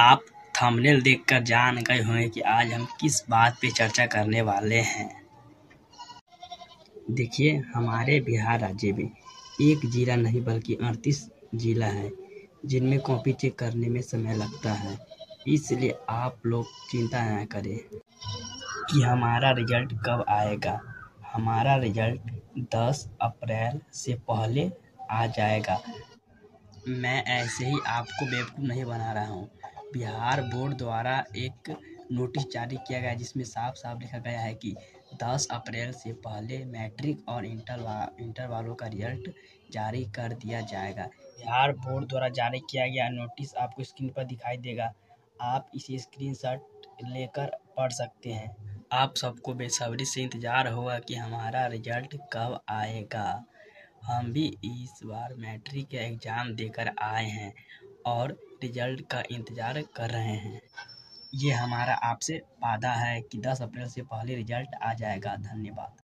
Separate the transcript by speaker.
Speaker 1: आप थंबनेल देखकर जान गए होंगे कि आज हम किस बात पे चर्चा करने वाले हैं। देखिए, हमारे बिहार राज्य में एक जिला नहीं बल्कि अड़तीस जिला है, जिनमें कॉपी चेक करने में समय लगता है। इसलिए आप लोग चिंता न करें कि हमारा रिज़ल्ट कब आएगा। हमारा रिज़ल्ट 10 अप्रैल से पहले आ जाएगा। मैं ऐसे ही आपको बेवकूफ़ नहीं बना रहा हूँ। बिहार बोर्ड द्वारा एक नोटिस जारी किया गया जिसमें साफ़ साफ़ लिखा गया है कि 10 अप्रैल से पहले मैट्रिक और इंटर वा, इंटर वालों का रिज़ल्ट जारी कर दिया जाएगा। बिहार बोर्ड द्वारा जारी किया गया नोटिस आपको स्क्रीन पर दिखाई देगा। आप इसे स्क्रीनशॉट लेकर पढ़ सकते हैं। आप सबको बेसब्री से इंतज़ार होगा कि हमारा रिज़ल्ट कब आएगा। हम भी इस बार मैट्रिक का एग्ज़ाम देकर आए हैं। और रिज़ल्ट का इंतज़ार कर रहे हैं। ये हमारा आपसे वादा है कि 10 अप्रैल से पहले रिज़ल्ट आ जाएगा। धन्यवाद।